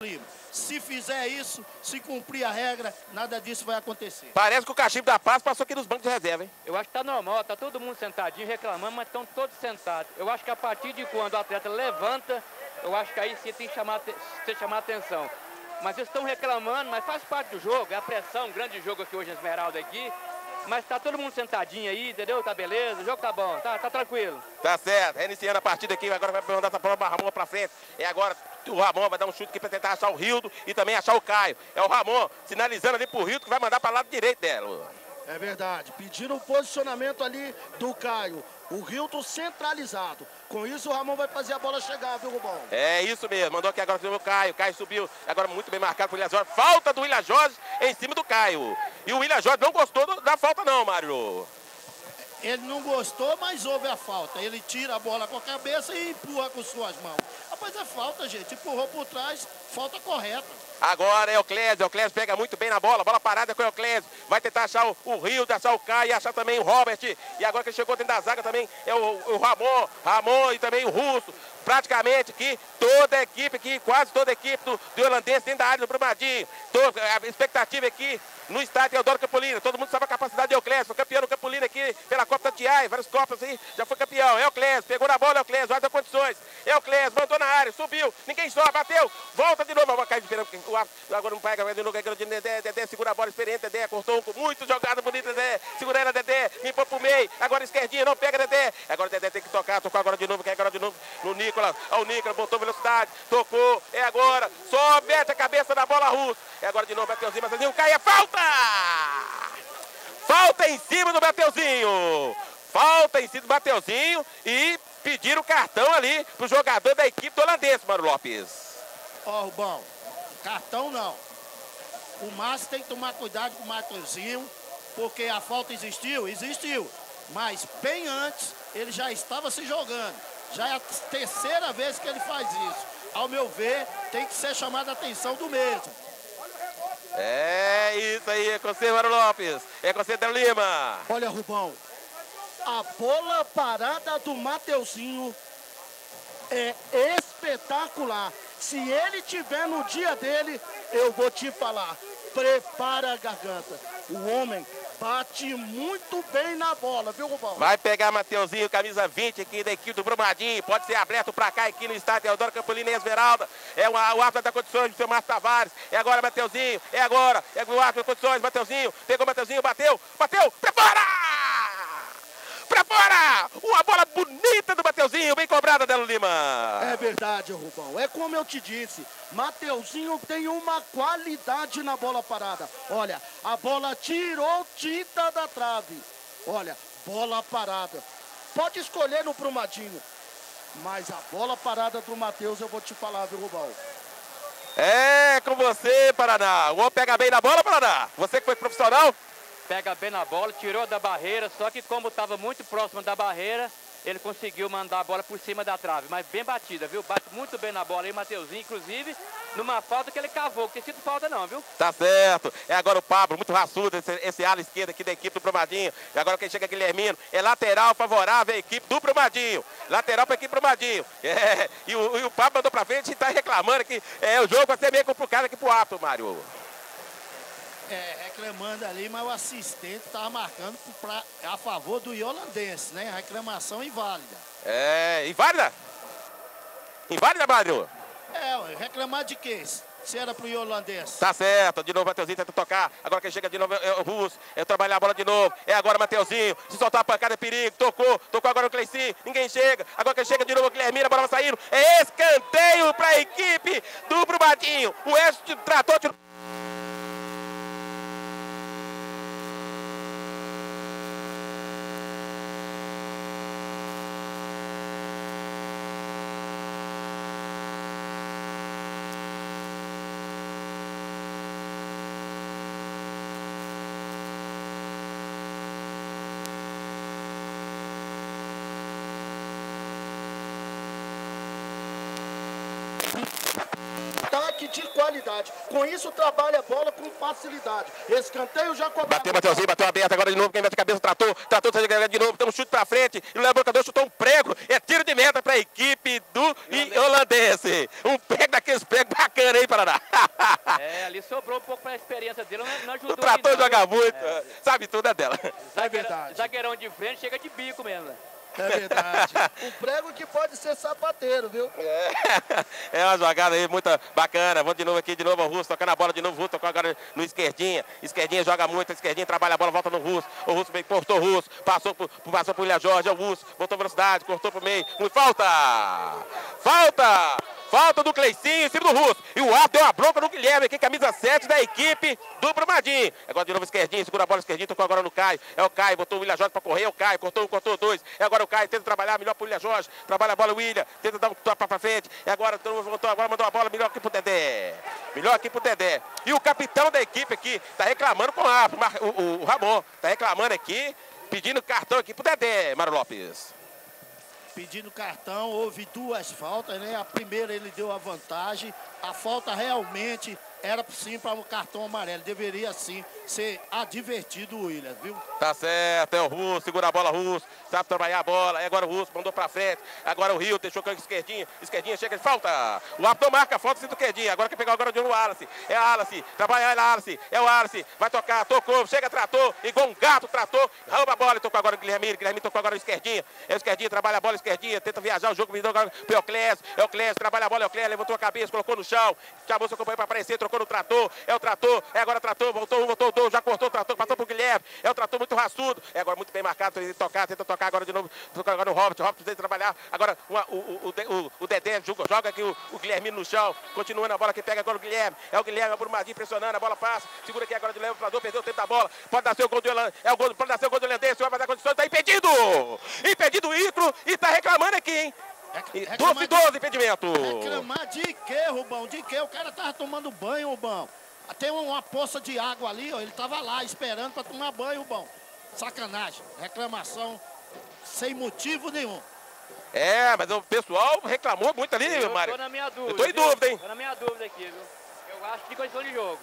Lima. Se fizer isso, se cumprir a regra, nada disso vai acontecer. Parece que o cachimbo da paz passou aqui nos bancos de reserva, hein? Eu acho que tá normal, tá todo mundo sentadinho reclamando, mas estão todos sentados. Eu acho que a partir de quando o atleta levanta, eu acho que aí sim tem que chamar, tem que chamar atenção. Mas eles estão reclamando, mas faz parte do jogo, é a pressão, um grande jogo aqui hoje em Esmeralda aqui. Mas tá todo mundo sentadinho aí, entendeu? Tá beleza, o jogo tá bom, tá, tá tranquilo. Tá certo, reiniciando a partida aqui, agora vai mandar essa bola Ramon pra frente. É agora o Ramon vai dar um chute aqui pra tentar achar o Rildo e também achar o Caio. É o Ramon sinalizando ali pro Rildo que vai mandar pra lado direito dela. É verdade, pediram o posicionamento ali do Caio. O Rilton centralizado. Com isso o Ramon vai fazer a bola chegar, viu, Rubão? É isso mesmo. Mandou aqui agora o Caio. Caio subiu. Agora muito bem marcado por William Jorge. Falta do William Jorge em cima do Caio. E o William Jorge não gostou do, da falta não, Mário. Ele não gostou, mas houve a falta. Ele tira a bola com a cabeça e empurra com suas mãos. Rapaz, é falta, gente. Empurrou por trás, falta correta. Agora é o Clésio. O Clésio pega muito bem na bola. Bola parada com o Clésio. Vai tentar achar o, o Rio, achar o Caio, achar também o Robert. E agora que chegou dentro da zaga também é o, o Ramon. Ramon e também o Russo. Praticamente aqui toda a equipe aqui, quase toda a equipe do, do holandês dentro da área do Brumadinho. Toda a expectativa aqui no estádio Teodoro Capolina. Todo mundo sabe a capacidade de Euclésio. Foi campeão no Capolina aqui pela Copa Tatiai, várias Copas aí. Já foi campeão. Euclésio, pegou na bola, Euclésio, vai dar condições. Euclésio, mandou na área, subiu. Ninguém só, bateu. Volta de novo. Vai esperando. Agora não pega, vai de novo. de Dedé, Dedé, segura a bola, experiente, Dedé, cortou um, muito jogada bonita, Dedé. Segura ela, Dedé, limpou pro meio. Agora esquerdinha, não pega, Dedé. Agora Dedé tem que tocar, tocou agora de novo, quer agora de novo no Nicolas. Olha o Nicolas, botou velocidade, tocou, é agora. Só mete a cabeça na bola russa. É agora de novo, Mateuzinho, Mateuzinho, cai, é falta! Falta em cima do Mateuzinho. Falta em cima do Mateuzinho e pediram cartão ali pro jogador da equipe do holandês, Mano Lopes. Ó, oh, Rubão, cartão não. O Márcio tem que tomar cuidado com o Mateuzinho, porque a falta existiu? Existiu. Mas bem antes, ele já estava se jogando. Já é a terceira vez que ele faz isso. Ao meu ver, tem que ser chamada a atenção do mesmo. É isso aí, é com você, Mário Lopes. É com você, Del Lima. Olha, Rubão, a bola parada do Mateuzinho é espetacular. Se ele tiver no dia dele, eu vou te falar. Prepara a garganta. O homem bate muito bem na bola, viu, Rubão? Vai pegar Mateuzinho, camisa 20 aqui da equipe do Brumadinho. Pode ser aberto pra cá aqui no estádio Teodoro Campolina e Esmeralda. É uma, o árbitro da condições do seu Márcio Tavares. É agora, Mateuzinho. É agora. É o árbitro da condições. Mateuzinho. Pegou Mateuzinho, bateu. Bateu. Prepara! Pra fora! Uma bola bonita do Mateuzinho, bem cobrada, Delo Lima. É verdade, Rubão. É como eu te disse, Mateuzinho tem uma qualidade na bola parada. Olha, a bola tirou tinta da trave. Olha, bola parada. Pode escolher no Brumadinho. Mas a bola parada do Matheus, eu vou te falar, viu, Rubão? É com você, Paraná. O homem pega bem na bola, Paraná. Você que foi profissional, pega bem na bola, tirou da barreira, só que como estava muito próximo da barreira, ele conseguiu mandar a bola por cima da trave, mas bem batida, viu? Bate muito bem na bola aí, Mateuzinho, inclusive, numa falta que ele cavou, que sido falta não, viu? Tá certo. É agora o Pablo, muito raçudo, esse, esse ala esquerda aqui da equipe do Brumadinho. E agora quem chega é Guilhermino. É lateral favorável à equipe do Brumadinho. Lateral para a equipe do Brumadinho. É, e, o, e o Pablo mandou pra frente e tá reclamando que é, o jogo vai ser meio complicado aqui pro Apto, Mário. É, reclamando ali, mas o assistente estava marcando pra, a favor do holandense, né? Reclamação inválida. É, inválida? Inválida, Mário? É, reclamar de quê? Se era pro holandês. Tá certo, de novo o Mateuzinho tenta tocar. Agora quem chega de novo é o Russo. É trabalhar a bola de novo. É agora o Mateuzinho. Se soltar a pancada é perigo. Tocou, tocou agora o Cleici. Ninguém chega. Agora quem chega de novo é o Guilherme. A bola vai saindo. É escanteio pra equipe do Brumadinho. O Oeste tratou de. de qualidade. Com isso, trabalha a bola com facilidade. Escanteio já cobrado. Bateu, bateuzinho, bateu aberto agora de novo. Quem mete a cabeça tratou, tratou de novo. Tem um chute pra frente. E o Brocador chutou um prego. É tiro de meta pra equipe do holandês. Um prego daqueles pregos bacana, hein, Paraná? é, ali sobrou um pouco pra experiência dele. Não, não ajudou. O trator joga né? muito. É. Sabe tudo, é dela. É verdade. Zagueirão de frente chega de bico mesmo. Né? É verdade. um prego que pode ser sapateiro, viu? É, é uma jogada aí muito bacana. Vamos de novo aqui, de novo o Russo, tocando a bola de novo. Russo tocou agora no esquerdinha. Esquerdinha joga muito, esquerdinha trabalha a bola, volta no Russo. O Russo veio, cortou o Russo, passou por, passou por Ilha Jorge, é o Russo, botou velocidade, cortou pro meio. Falta! Falta! Falta do Cleicinho em cima do Russo. E o Ar deu uma bronca no Guilherme aqui, camisa 7 da equipe do Brumadinho. Agora de novo esquerdinho, segura a bola esquerdinho, tocou agora no Caio. É o Caio, botou o William Jorge pra correr, é o Caio, cortou um, cortou dois. É agora o Caio, tenta trabalhar melhor pro William Jorge. Trabalha a bola, o William, tenta dar um topa pra frente. E agora, voltou, agora mandou a bola melhor aqui pro Dedé. Melhor aqui pro Dedé. E o capitão da equipe aqui tá reclamando com o, o, o Ramon. Tá reclamando aqui, pedindo cartão aqui pro Dedé, Mário Lopes pedindo cartão, houve duas faltas, né? A primeira ele deu a vantagem, a falta realmente era sim para o um cartão amarelo. Deveria sim ser advertido o Williams, viu? Tá certo, é o Russo, segura a bola Russo, sabe trabalhar a bola. agora o Russo mandou para frente. Agora o Rio deixou com a esquerdinha. Esquerdinha chega de falta. O árbitro marca a falta, do esquerdinha. Agora quer pegar agora de o Wallace. É a Wallace, trabalha é a Wallace, é o Wallace. Vai tocar, tocou, chega, tratou, igual um gato, tratou, rouba a bola e tocou agora o Guilherme. Guilherme tocou agora o esquerdinha. É o esquerdinha, trabalha a bola esquerdinha, tenta viajar o jogo, me deu agora Euclésio. Euclésio, trabalha a bola, Euclésio, levantou a cabeça, colocou no chão, chamou seu companheiro para aparecer, no trator. É o trator, é agora trator, voltou um, voltou dois, já cortou o trator, passou pro Guilherme. É o trator muito raçudo. É agora muito bem marcado, tenta tocar, tenta tocar agora de novo. Tocar agora no Robert. Robert tenta trabalhar. Agora uma, o, o, o, o, Dedé joga, joga aqui o, o Guilherme no chão. Continuando a bola que pega agora o Guilherme. É o Guilherme, é o pressionando, a bola passa. Segura aqui agora de leve o perdeu o tempo da bola. Pode dar seu gol do Elan, é o gol, pode dar seu gol do Elandense, vai dar condições, tá impedido! Impedido o Icro e tá reclamando aqui, hein? É, 12 12 impedimento. Reclamar de quê, Rubão? De quê? O cara tava tomando banho, Rubão. Tem uma poça de água ali, ó. Ele tava lá esperando para tomar banho, bom. Sacanagem. Reclamação sem motivo nenhum. É, mas o pessoal reclamou muito ali, eu Mário. Eu tô na minha dúvida. Eu tô em dúvida, hein? Tô na minha dúvida aqui, viu? Eu acho que condição de jogo.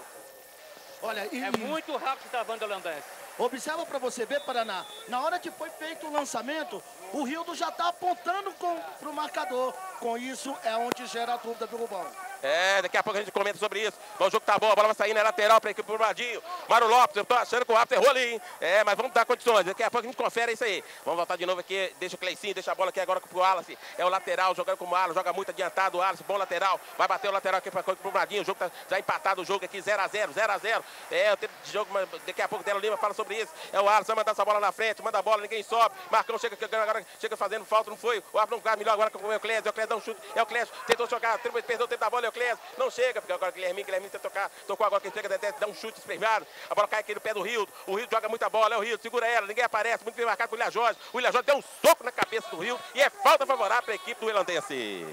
Olha, e... É muito rápido essa banda holandesa. Observa para você ver, Paraná. Na hora que foi feito o lançamento, o Rildo já está apontando para o marcador. Com isso, é onde gera a dúvida do Rubão. É, daqui a pouco a gente comenta sobre isso. Bom, o jogo tá bom, a bola vai sair na lateral para equipe do Brumadinho. Mário Lopes, eu tô achando que o árbitro errou ali, hein? É, mas vamos dar condições. Daqui a pouco a gente confere isso aí. Vamos voltar de novo aqui, deixa o Cleicinho, deixa a bola aqui agora pro Wallace. É o lateral, jogando com o Wallace, joga muito adiantado o Wallace, bom lateral. Vai bater o lateral aqui para o Brumadinho. O jogo tá já empatado o jogo aqui, 0x0, 0x0. É, o tempo de jogo, daqui a pouco Delo Lima fala sobre isso. É o Wallace, vai mandar essa bola na frente, manda a bola, ninguém sobe. Marcão chega agora, chega fazendo falta, não foi. O árbitro não melhor agora com o Euclésio. O Dá um chute. É o Euclésio, tentou jogar, perdeu o tempo da bola, é o Euclésio. Não chega porque agora o Guilherme, Guilherme tenta tocar, tocou agora quem chega, dá um chute espremado, a bola cai aqui no pé do Rio, o Rio joga muita bola, é o Rio, segura ela, ninguém aparece, muito bem marcado o William Jorge, o William Jorge deu um soco na cabeça do Rio e é falta favorável para a equipe do Irlandense.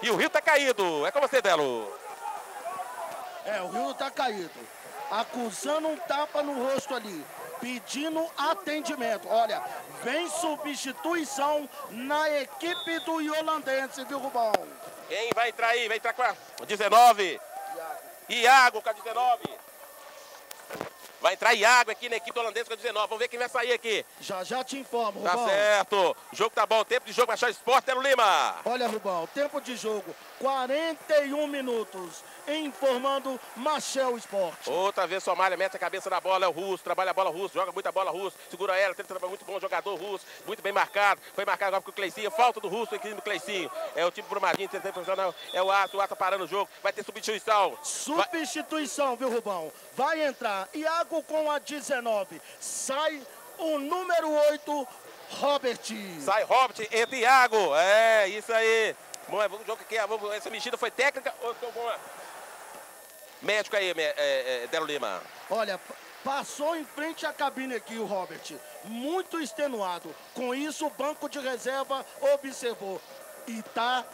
E o Rio tá caído, é com você, Belo. É, o Rio tá caído, acusando um tapa no rosto ali pedindo atendimento. Olha, vem substituição na equipe do Iolandense, viu, Rubão? Quem vai entrar aí? Vai entrar com a 19. Iago com a 19. Vai entrar Iago aqui na equipe holandesa com a 19. Vamos ver quem vai sair aqui. Já já te informo, Rubão. Tá certo. O jogo tá bom. Tempo de jogo achar esporte, Telo Lima. Olha, Rubão, tempo de jogo. 41 minutos informando Machel Esporte. Outra vez Somália mete a cabeça na bola, é o Russo, trabalha a bola Russo, joga muita bola Russo, segura ela, tem muito bom jogador Russo, muito bem marcado, foi marcado agora com o Cleicinho, falta do Russo aqui no Cleicinho. É o time Brumadinho, tentando profissional, é o Ato, o Ato parando o jogo, vai ter substituição. Substituição, viu Rubão? Vai entrar Iago com a 19, sai o número 8, Robert. Sai Robert, entra Iago, é isso aí. Bom, é, jogo aqui, essa mexida foi técnica ou foi boa? Médico aí, é, é, Delo Lima. Olha, passou em frente à cabine aqui o Robert. Muito extenuado. Com isso, o banco de reserva observou. E tá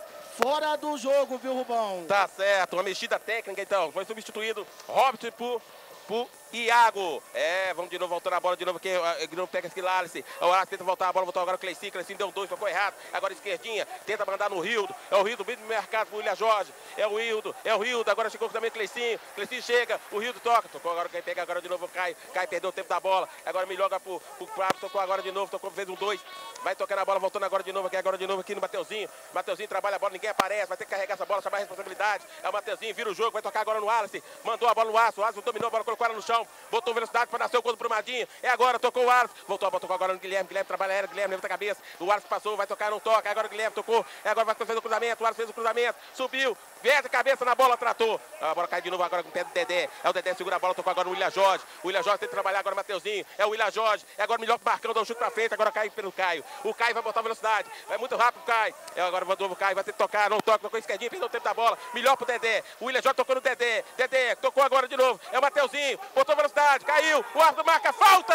fora do jogo, viu, Rubão? Tá certo. Uma mexida técnica, então. Foi substituído Robert por pro Iago. É, vamos de novo, voltando a bola de novo aqui. De novo pega esse Alice. O Alice tenta voltar a bola, voltou agora o Cleicinho. Cleicinho deu dois, tocou errado. Agora esquerdinha, tenta mandar no Rildo. É o Rildo, bem no mercado pro William Jorge. É o Rildo, é o Rildo. Agora chegou também o Cleicinho. Cleicinho chega, o Rildo toca. Tocou agora, quem pega agora de novo cai. Cai, perdeu o tempo da bola. Agora me joga pro, pro Prado, tocou agora de novo, tocou, fez um dois. Vai tocando a bola, voltando agora de novo aqui, agora de novo aqui no Mateuzinho. Mateuzinho trabalha a bola, ninguém aparece, vai ter que carregar essa bola, chamar a responsabilidade. É o Mateuzinho, vira o jogo, vai tocar agora no Alice. Mandou a bola no Aço, o Aço dominou a bola, colocou ela no chão, botou velocidade para nascer o gol do Brumadinho. É agora, tocou o Alice. Voltou a bola, tocou agora no Guilherme. Guilherme trabalha ela, Guilherme levanta a cabeça. O Alice passou, vai tocar, não toca. Agora o Guilherme tocou. É agora vai fazer o cruzamento. O Alice fez o cruzamento, subiu, verde a cabeça na bola, tratou. A bola cai de novo agora com o pé do Dedé. É o Dedé, segura a bola, tocou agora no William Jorge. O William Jorge tem que trabalhar agora o Mateuzinho. É o William Jorge. É agora melhor que o Marcão, dá um chute pra frente. Agora cai pelo Caio. O Caio vai botar velocidade. Vai muito rápido o Caio. É agora o novo Caio, vai ter que tocar, não toca, tocou esquerdinho, perdeu o tempo da bola. Melhor pro Dedé. O William Jorge tocou no Dedé. Dedé, tocou agora de novo. É o Mateuzinho, botou velocidade, caiu. O árbitro marca falta!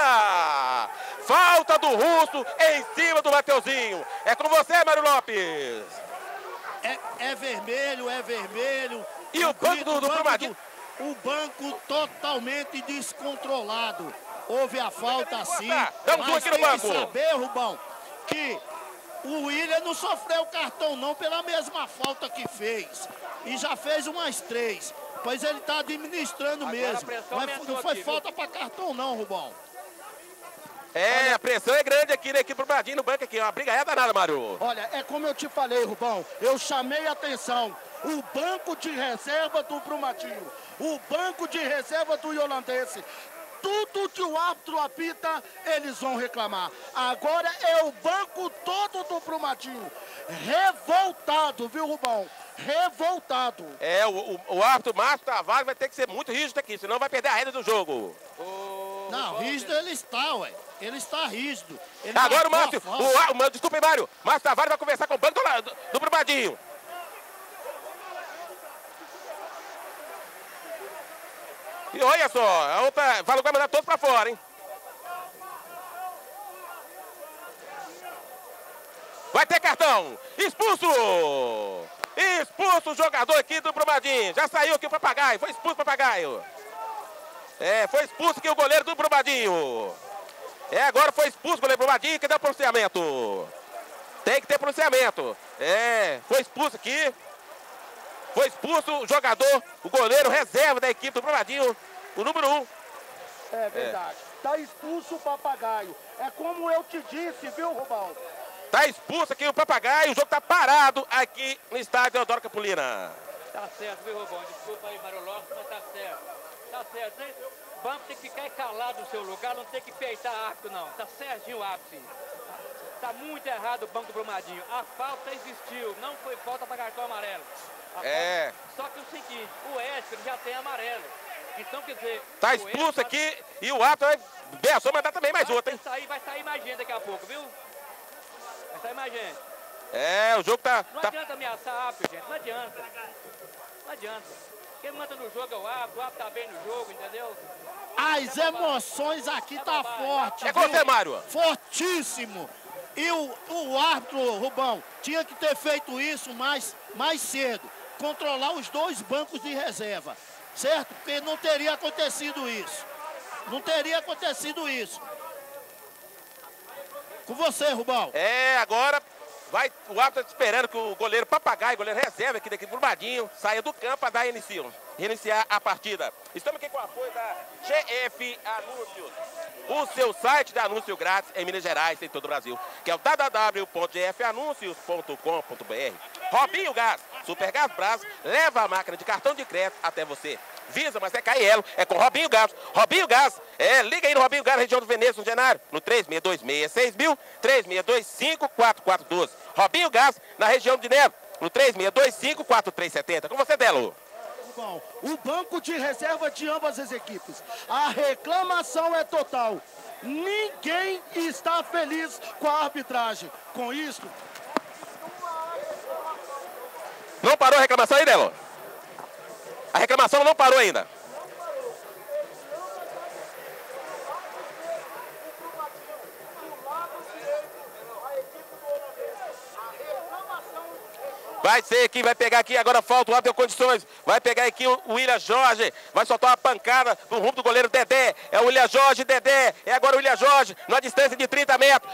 Falta do Russo em cima do Mateuzinho. É com você, Mário Lopes. É, é vermelho, é vermelho. E o banco do, do Brumadinho? O banco totalmente descontrolado. Houve a falta sim. Damos um aqui no banco. saber, Rubão, que o William não sofreu cartão não pela mesma falta que fez. E já fez umas três. Pois ele está administrando Agora mesmo. Mas não foi aqui, falta para cartão não, Rubão. É, a pressão é grande aqui na equipe do Brumadinho no banco aqui. Uma briga é danada, Mário. Olha, é como eu te falei, Rubão. Eu chamei a atenção. O banco de reserva do Brumadinho, o banco de reserva do Iolandense, tudo que o árbitro apita, eles vão reclamar. Agora é o banco todo do Brumadinho. Revoltado, viu, Rubão? Revoltado. É, o, o, o árbitro Márcio Tavares vai ter que ser muito rígido aqui, senão vai perder a renda do jogo. Ô, Não, rígido ele está, ué. Ele está rígido. Ele Agora o Márcio, o, o, o, desculpa aí, Mário. Márcio Tavares vai conversar com o banco do, do, Brumadinho. E olha só, a outra vai mandar todos pra fora, hein? Vai ter cartão. Expulso! Expulso o jogador aqui do Brumadinho. Já saiu aqui o papagaio. Foi expulso o papagaio. É, foi expulso aqui o goleiro do Brumadinho. É, agora foi expulso o goleiro do Brumadinho. Cadê o pronunciamento? Tem que ter pronunciamento. É, foi expulso aqui. Foi expulso o jogador, o goleiro reserva da equipe do Brumadinho, o número 1. Um. É verdade. Tá expulso o papagaio. É como eu te disse, viu, Rubão? Tá expulso aqui o papagaio. O jogo tá parado aqui no estádio Teodoro Capulina. Tá certo, viu, Rubão? Desculpa aí, Mário Lopes, mas tá certo. Tá certo, hein? O banco tem que ficar calado no seu lugar, não tem que peitar arco, não. Tá certinho o sim. Tá muito errado o banco do Brumadinho. A falta existiu, não foi falta para cartão amarelo. A É. falta- Só que o seguinte, o Esper já tem amarelo. Então, quer dizer... Tá expulso aqui e o ato vai. Benção mandar também mais vai outra, hein? Sair, vai sair mais gente daqui a pouco, viu? Vai sair mais gente. É, o jogo tá. Não tá... adianta ameaçar árbitro, gente. Não adianta. Não adianta. Quem manda no jogo é o árbitro, o árbitro tá bem no jogo, entendeu? As emoções aqui tá forte. É você, Mário. Fortíssimo. E o, o árbitro, Rubão, tinha que ter feito isso mais, mais cedo. Controlar os dois bancos de reserva. Certo? Porque não teria acontecido isso. Não teria acontecido isso. Com você, Rubão. É, agora vai. O árbitro tá esperando que o goleiro papagaio, goleiro reserva aqui daqui do Brumadinho, saia do campo para dar início. Reiniciar a partida. Estamos aqui com o apoio da GF Anúncios. O seu site de anúncio grátis em Minas Gerais e em todo o Brasil, que é o www.gfanuncios.com.br. Robinho Gás, Super Gás Brás, leva a máquina de cartão de crédito até você. Visa, mas é KL, é com Robinho Gás. Robinho Gás, é, liga aí no Robinho Gás, região do Veneza, no Genário, no 3626 mil, 3625 4412. Robinho Gás, na região de Nero, no 3625 4370. Com você, Delo. O banco de reserva de ambas as equipes. A reclamação é total. Ninguém está feliz com a arbitragem. Com isso, Não parou a reclamação aí, Delo? A reclamação não parou ainda. Vai ser aqui, vai pegar aqui, agora falta o árbitro condições. Vai pegar aqui o William Jorge. Vai soltar uma pancada no rumo do goleiro Dedé. É o William Jorge, Dedé. É agora o William Jorge, numa distância de 30 metros.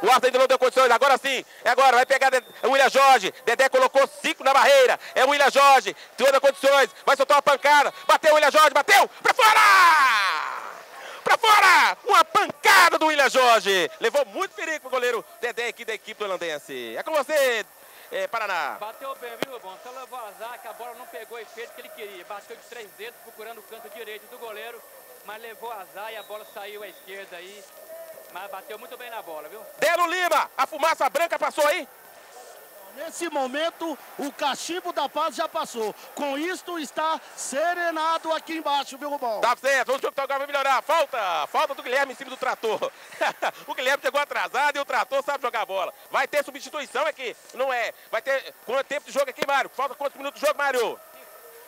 O árbitro ainda não deu condições. Agora sim, é agora. Vai pegar o William Jorge. Dedé colocou cinco na barreira. É o William Jorge. Tem condições. Vai soltar uma pancada. Bateu o William Jorge, bateu. Pra fora! Pra fora! Uma pancada do William Jorge. Levou muito perigo pro goleiro Dedé aqui da equipe do holandense. É com você, é, Paraná. Bateu bem, viu, bom? Só levou azar que a bola não pegou o efeito que ele queria. Bateu de três dedos procurando o canto direito do goleiro, mas levou azar e a bola saiu à esquerda aí. Mas bateu muito bem na bola, viu? Delo Lima, a fumaça branca passou aí? Nesse momento, o cachimbo da paz já passou. Com isto, está serenado aqui embaixo, viu, Rubão? Tá certo, o jogo tá agora vai melhorar. Falta, falta do Guilherme em cima do trator. o Guilherme chegou atrasado e o trator sabe jogar bola. Vai ter substituição aqui, não é? Vai ter quanto tempo de jogo aqui, Mário? Falta quantos minutos de jogo, Mário?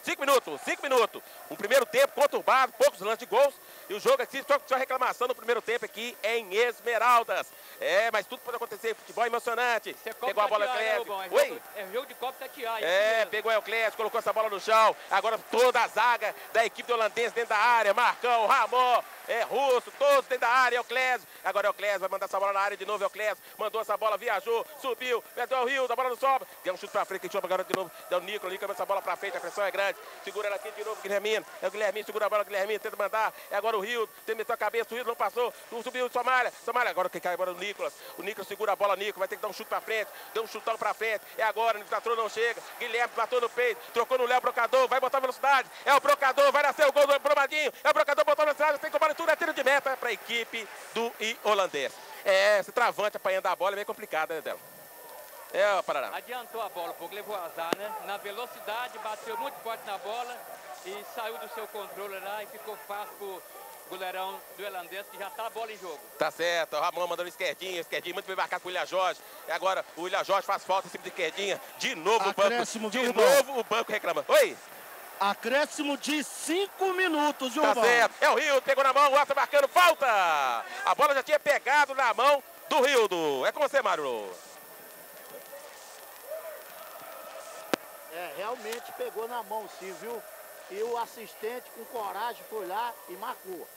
Cinco minutos, cinco minutos. Um primeiro tempo conturbado, poucos lances de gols. E o jogo aqui, só, só reclamação no primeiro tempo aqui em Esmeraldas. É, mas tudo pode acontecer. Futebol emocionante. Você pegou a bola Clécio. Né, é, Oi? é jogo de Copa Tatiá. É, pegou o Clécio, colocou essa bola no chão. Agora toda a zaga da equipe do holandês dentro da área. Marcão, Ramon, é russo, todos dentro da área. O Clésio. Agora o Clésio, vai mandar essa bola na área de novo. O Clésio. Mandou essa bola, viajou, subiu, meteu o Rio, a bola não sobra. Deu um chute pra frente, que chama agora de novo. Deu o Nicolas, Nicolas essa bola pra frente, a pressão é grande. Segura ela aqui de novo, Guilhermino. É o Guilhermino, segura a bola, Guilhermino, tenta mandar. É agora o Rio, tenta meter a cabeça, o Rio não passou. Subiu o Somália. Somália, agora quem cai agora é o Nicolas. O Nicolas segura a bola, Nico, vai ter que dar um chute pra frente. Deu um chutão pra frente. É agora, o Tatrou não chega. Guilherme bateu no peito, trocou no Léo Brocador, vai botar velocidade. É o Brocador, vai nascer o gol do Bromadinho. É o Brocador, botou estrada, tem que tudo, é tiro de meta pra equipe do I holandês. É, esse travante apanhando a bola é meio complicado, né, Dela? É, o Paraná. Adiantou a bola um pouco, levou azar, né? Na velocidade, bateu muito forte na bola e saiu do seu controle lá e ficou fácil pro goleirão do holandês, que já tá a bola em jogo. Tá certo, o Ramon mandando esquerdinha, esquerdinha, muito bem marcado com o William Jorge. E agora o William Jorge faz falta em cima de esquerdinha. De novo Acréscimo, o banco. De novo o banco reclamando. Oi! Acréscimo de cinco minutos, viu, Tá certo. É o Rio, pegou na mão, o Arthur marcando falta. A bola já tinha pegado na mão do Rildo. É com você, Mário. É, realmente pegou na mão sim, viu? E o assistente com coragem foi lá e marcou.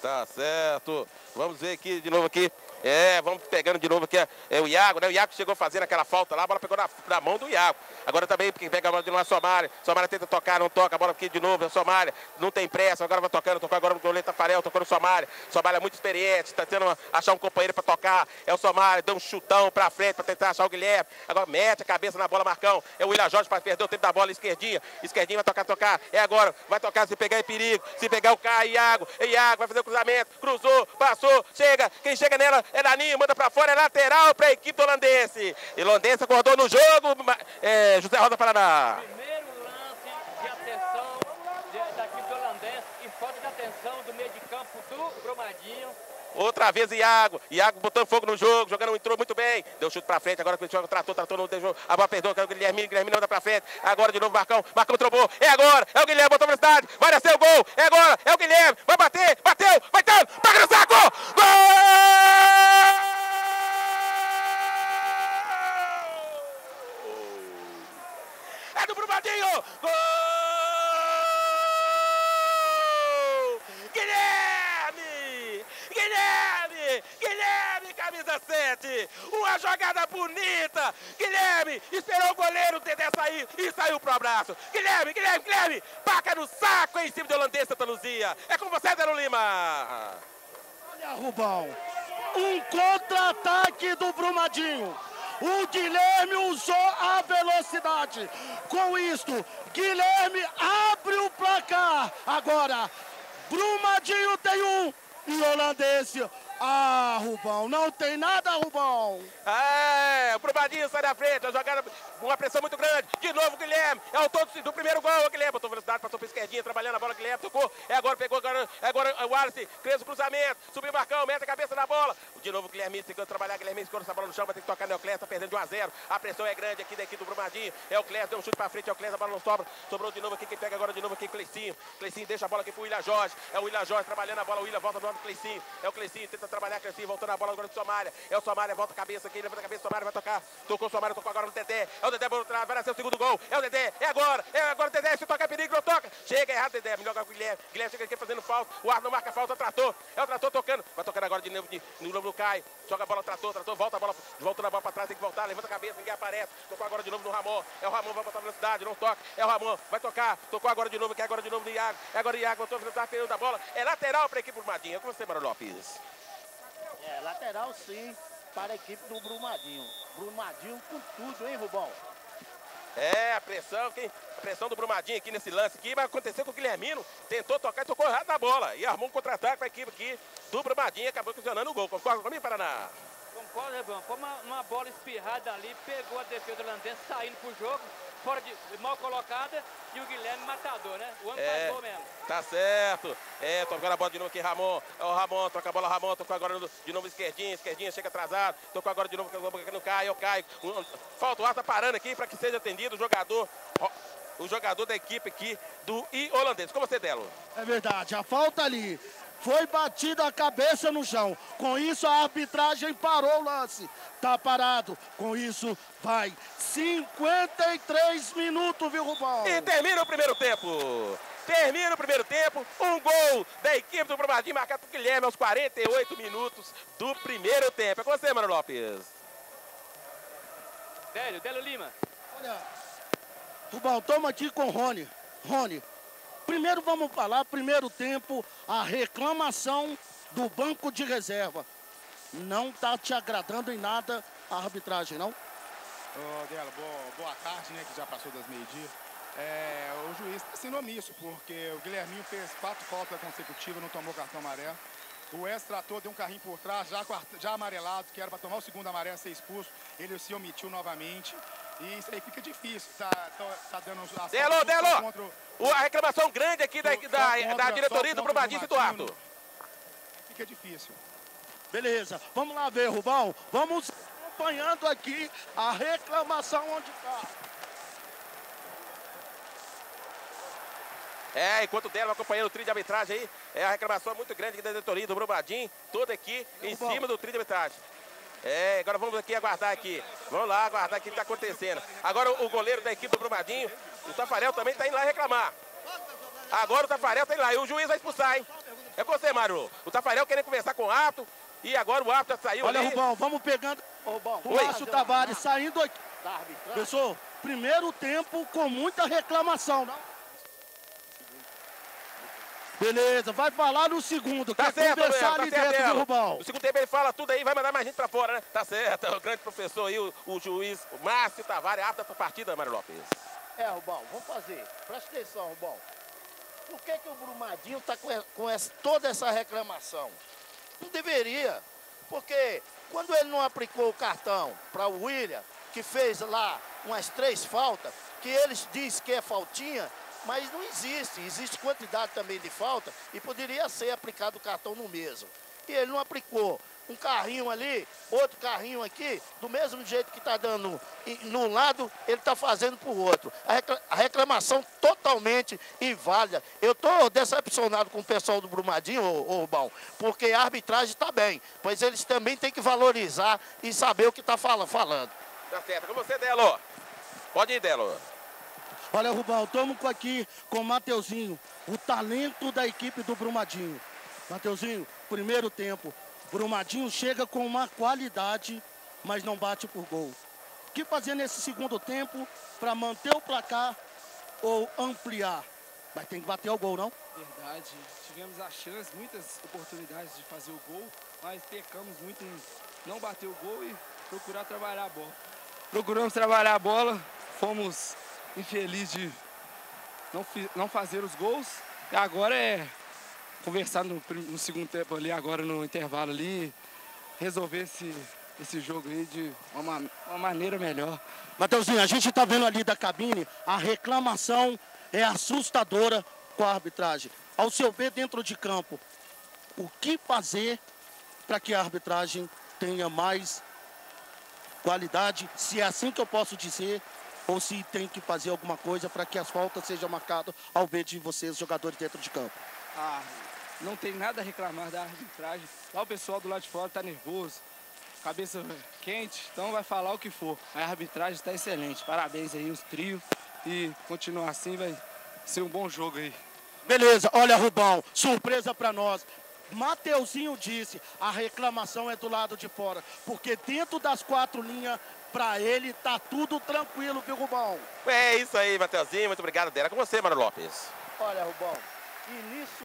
Tá certo. Vamos ver aqui de novo aqui. É, vamos pegando de novo aqui é, é o Iago, né? O Iago chegou fazendo aquela falta lá, a bola pegou na, na mão do Iago. Agora também, quem pega a bola de novo é a Somália. Somália tenta tocar, não toca, a bola aqui de novo, é Somália. Não tem pressa, agora vai tocando, tocou agora o goleiro Tafarel, tocou no Somália. Somália é muito experiente, tá tentando achar um companheiro pra tocar. É o Somália, deu um chutão pra frente pra tentar achar o Guilherme. Agora mete a cabeça na bola, Marcão. É o William Jorge para perder o tempo da bola, esquerdinha. Esquerdinha vai tocar, tocar. É agora, vai tocar, se pegar é perigo. Se pegar o Caio, Iago. Iago, vai fazer o cruzamento. Cruzou, passou, chega. Quem chega nela é Daninho, manda pra fora, é lateral para a equipe holandesa. E holandesa acordou no jogo, é, José Rosa Paraná. Primeiro lance de atenção de, da equipe holandesa e falta de atenção do meio de campo do Bromadinho. Outra vez Iago. Iago botando fogo no jogo, jogando, entrou muito bem. Deu chute pra frente, agora que o jogo tratou, tratou, não deixou. A bola perdeu, o Guilherme, Guilherme não dá pra frente. Agora de novo Marcão, Marcão trombou. É agora, é o Guilherme, botou velocidade. Vai nascer o gol. É agora, é o Guilherme. Vai bater, bateu, vai dando, paga no saco. Gol! Gol! Guilherme! Guilherme! Guilherme, camisa 7! Uma jogada bonita! Guilherme esperou o goleiro Dedé sair e saiu pro abraço! Guilherme, Guilherme, Guilherme! Paca no saco em cima do holandês Santa Luzia! É com você, Dano Lima! Olha, Rubão! Um contra-ataque do Brumadinho! O Guilherme usou a velocidade. Com isto, Guilherme abre o placar. Agora, Brumadinho tem um e holandês ah, Rubão, não tem nada, Rubão. É, o Brumadinho sai da frente, a jogada, uma pressão muito grande. De novo, Guilherme, é o todo do primeiro gol, o Guilherme botou velocidade, passou pra esquerdinha, trabalhando a bola, Guilherme tocou. É agora, pegou, agora, agora o Wallace, fez o cruzamento, subiu o Marcão, mete a cabeça na bola. De novo, Guilherme tentando trabalhar. Guilherme segura essa bola no chão, vai ter que tocar Neoclés, tá perdendo de 1 a 0. A pressão é grande aqui da equipe do Brumadinho. É o Clés, deu um chute pra frente, é o Clés, a bola não sobra. Sobrou de novo aqui, quem pega agora de novo aqui, Cleicinho. Cleicinho deixa a bola aqui pro William Jorge. É o William Jorge trabalhando a bola, o William volta do lado do Cleicinho. É o Cleicinho, tenta trabalhar, Cleicinho, voltando a bola agora do Somália. É o Somália, volta a cabeça aqui, levanta a cabeça, Somália vai tocar. Tocou Somália, tocou agora no Dedé. É o Dedé, vai ser o segundo gol. É o Dedé, é agora, é agora o Dedé, se toca é perigo, não toca. Chega errado, Dedé, melhor que o Guilherme. Guilherme chega aqui fazendo falta. O Arno marca falta, tratou. É o trator tocando. Vai tocando agora de novo, de, no novo cai. Joga a bola, tratou, tratou, volta a bola, volta na bola pra trás, tem que voltar, levanta a cabeça, ninguém aparece. Tocou agora de novo no Ramon. É o Ramon, vai botar velocidade, não toca. É o Ramon, vai tocar. Tocou agora de novo, que é agora de novo no Iago. É agora o Iago, botou tá perdendo da bola. É lateral pra equipe Brumadinho. É com você, Mano Lopes. É, lateral sim para a equipe do Brumadinho. Brumadinho com tudo, hein, Rubão? É, a pressão, quem, a pressão do Brumadinho aqui nesse lance aqui vai acontecer com o Guilhermino. Tentou tocar e tocou errado na bola. E armou um contra-ataque para a equipe aqui do Brumadinho. Acabou funcionando o gol. Concorda comigo, Paraná? Concordo, Rebão. Foi uma, uma bola espirrada ali, pegou a defesa do Landense saindo pro jogo fora de mal colocada e o Guilherme matador, né? O homem é, mesmo. Tá certo. É, tocou a bola de novo aqui, Ramon. É o Ramon, toca a bola, Ramon, tocou agora de novo esquerdinha, esquerdinha, chega atrasado. Tocou agora de novo, que não cai, eu caio. Falta o ar, tá parando aqui para que seja atendido o jogador. O jogador da equipe aqui do I holandês. Como você, Delo? É verdade, a falta ali foi batida a cabeça no chão. Com isso, a arbitragem parou o lance. Tá parado. Com isso, vai 53 minutos, viu, Rubão? E termina o primeiro tempo. Termina o primeiro tempo, um gol da equipe do Brumadinho, marcado por Guilherme aos 48 minutos do primeiro tempo. É com você, Mano Lopes. Délio, Délio Lima. Olha, Rubão, toma aqui com o Rony. Rony, primeiro vamos falar, primeiro tempo, a reclamação do banco de reserva. Não está te agradando em nada a arbitragem, não? Ô, oh, boa, boa tarde, né, que já passou das meio-dia. É, o juiz está sendo omisso, porque o Guilherminho fez quatro faltas consecutivas, não tomou cartão amarelo. O Wes tratou, deu um carrinho por trás, já, já amarelado, que era para tomar o segundo amarelo, ser expulso. Ele se omitiu novamente. E isso aí fica difícil. Tá, tá, tá dando a Delo, Delo! Contra o, a reclamação grande aqui da, da, contra, da diretoria do Brumadinho e do Arthur. Fica difícil. Beleza, vamos lá ver, Rubão. Vamos acompanhando aqui a reclamação onde está. É, enquanto dela acompanhando o trio de arbitragem aí, é a reclamação muito grande aqui da diretoria do Brumadinho, toda aqui em cima do trio de arbitragem. É, agora vamos aqui aguardar aqui. Vamos lá aguardar o que está acontecendo. Agora o goleiro da equipe do Brumadinho, o Tafarel também está indo lá reclamar. Agora o Tafarel está indo lá e o juiz vai expulsar, hein? É com você, Mário. O Tafarel querendo conversar com o árbitro e agora o árbitro já saiu Olha, ali. Rubão, vamos pegando. Rubão, o Márcio Tavares saindo aqui. Pessoal, primeiro tempo com muita reclamação, não? Beleza, vai falar no segundo. Tá certo, conversar tá ali certo, dentro, Rubão. No segundo tempo ele fala tudo aí, vai mandar mais gente pra fora, né? Tá certo, o grande professor aí, o, o juiz, o Márcio Tavares, apta pra partida, Mário Lopes. É, Rubão, vamos fazer. Presta atenção, Rubão. Por que, que o Brumadinho tá com, com essa, toda essa reclamação? Não deveria. Porque quando ele não aplicou o cartão para o William, que fez lá umas três faltas, que eles dizem que é faltinha, mas não existe. Existe quantidade também de falta e poderia ser aplicado o cartão no mesmo. E ele não aplicou. Um carrinho ali, outro carrinho aqui, do mesmo jeito que está dando num lado, ele está fazendo para o outro. A reclamação totalmente inválida. Eu estou decepcionado com o pessoal do Brumadinho, ô, Rubão, porque a arbitragem está bem, pois eles também têm que valorizar e saber o que está falando. Tá certo. Com você, Delo. Pode ir, Delo. Olha, Rubão, estamos aqui com o Mateuzinho, o talento da equipe do Brumadinho. Mateuzinho, primeiro tempo. Brumadinho chega com uma qualidade, mas não bate por gol. O que fazer nesse segundo tempo para manter o placar ou ampliar? Mas tem que bater o gol, não? Verdade. Tivemos a chance, muitas oportunidades de fazer o gol, mas pecamos muito em não bater o gol e procurar trabalhar a bola. Procuramos trabalhar a bola, fomos infeliz de não, não fazer os gols. E agora é conversar no, no, segundo tempo ali, agora no intervalo ali, resolver esse, esse jogo aí de uma, uma maneira melhor. Mateuzinho, a gente está vendo ali da cabine, a reclamação é assustadora com a arbitragem. Ao seu ver dentro de campo, o que fazer para que a arbitragem tenha mais qualidade, se é assim que eu posso dizer, ou se tem que fazer alguma coisa para que as faltas sejam marcadas ao ver de vocês, jogadores dentro de campo. Ah, não tem nada a reclamar da arbitragem. Lá o pessoal do lado de fora está nervoso, cabeça quente, então vai falar o que for. A arbitragem está excelente. Parabéns aí, os trios. E continuar assim vai ser um bom jogo aí. Beleza, olha Rubão, surpresa para nós. Mateuzinho disse, a reclamação é do lado de fora, porque dentro das quatro linhas, para ele tá tudo tranquilo, viu Rubão? É isso aí, Mateuzinho. Muito obrigado, Dera. Com você, Mano Lopes. Olha Rubão, início